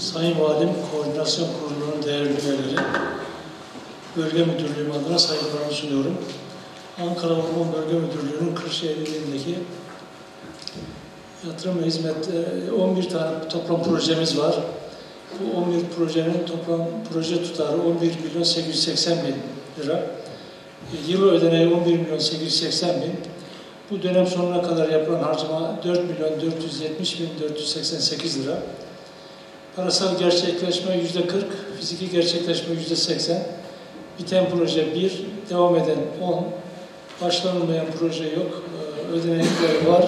Sayın Valim Koordinasyon Kurulu'nun değerli üyeleri, Bölge Müdürlüğüm adına saygılarımı sunuyorum. Ankara Orman Bölge Müdürlüğü'nün Kırşehir ilindeki yatırım ve hizmet, e, 11 tane toplam projemiz var. Bu 11 projenin toplam proje tutarı 11 milyon 880 bin lira. E, Yıl ödeneği 11 milyon 880 bin. Bu dönem sonuna kadar yapılan harcama 4 milyon 470 bin 488 lira. Parasal gerçekleşme yüzde 40, fiziki gerçekleşme yüzde 80. Biten proje 1, devam eden 10, başlanılmayan proje yok, ee, ödenekler var.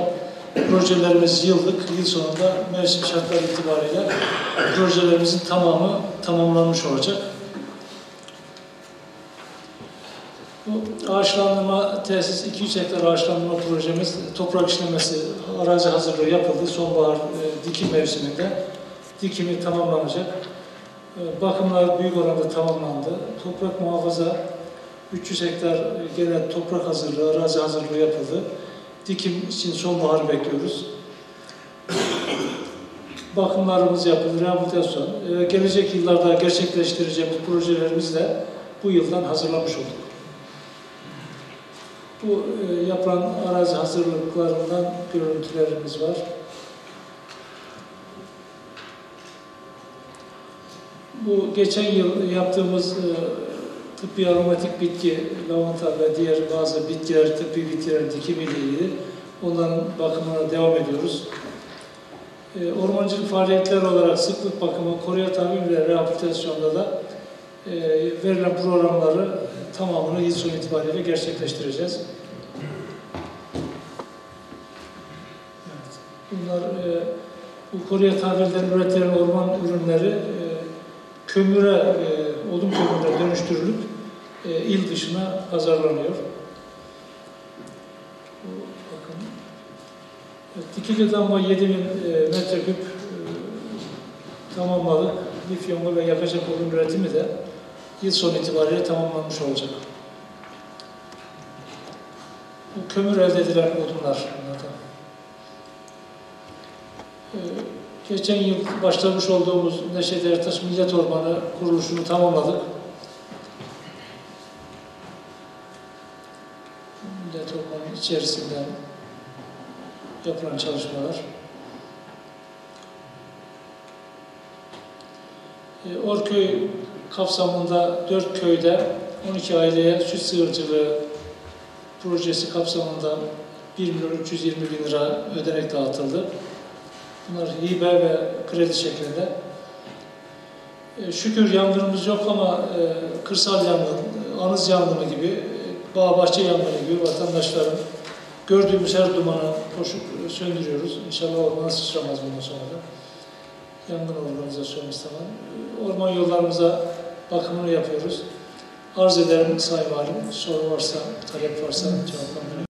Projelerimiz yıllık, yıl sonunda mevsim şartları itibariyle projelerimizin tamamı tamamlanmış olacak. Bu ağaçlandırma tesis 200 hektar ağaçlandırma projemiz toprak işlemesi arazi hazırlığı yapıldı sonbahar e, dikim mevsiminde. Dikimi tamamlanacak. E, bakımlar büyük oranda tamamlandı. Toprak muhafaza 300 hektar genel toprak hazırlığı, arazi hazırlığı yapıldı. Dikim için sonbahar bekliyoruz. Bakımlarımız yapıldı, rehabilitasyon. E, gelecek yıllarda gerçekleştireceğimiz projelerimizi de bu yıldan hazırlamış olduk. Bu e, yapılan arazi hazırlıklarından görüntülerimiz var. Bu geçen yıl yaptığımız e, tıbbi aromatik bitki, lavanta ve diğer bazı bitkiler, tıbbi bitkilerin dikimiyle ilgili onların bakımına devam ediyoruz. E, ormancılık faaliyetleri olarak sıklık bakımı, koruya tamir ve rehabilitasyonda da e, verilen programları tamamını yıl sonu itibariyle gerçekleştireceğiz. Evet. Bunlar bu koruya tamirden üretilen orman ürünleri kömüre, e, odun kömürüne dönüştürülüp e, il dışına pazarlanıyor. Bakın. Dikili damla 7000 e, metreküp e, tamamladık. Lifyonlu ve yakacak odun üretimi de yıl sonu itibariyle tamamlanmış olacak. Bu kömür elde edilen odunlar bunlardan. Ee, geçen yıl başlamış olduğumuz Neşet Ertaş Millet Ormanı kuruluşunu tamamladık. Millet Ormanı içerisinden yapılan çalışmalar. Ee, Orköy kapsamında 4 köyde 12 aileye süt sığırcılığı projesi kapsamında 1 milyon 320 bin lira ödenek dağıtıldı. Bunlar hibe ve kredi şeklinde. E, şükür yangınımız yok ama e, kırsal yangın, anız yangını gibi, e, bağ bahçe yangını gibi vatandaşların gördüğümüz her dumanı koşup söndürüyoruz. İnşallah ormana sıçramaz bundan sonra da. Yangın organizasyonu tamam. Orman yollarımıza bakımını yapıyoruz. Arz ederim Sayın Valim. Soru varsa, talep varsa cevaplandırayım.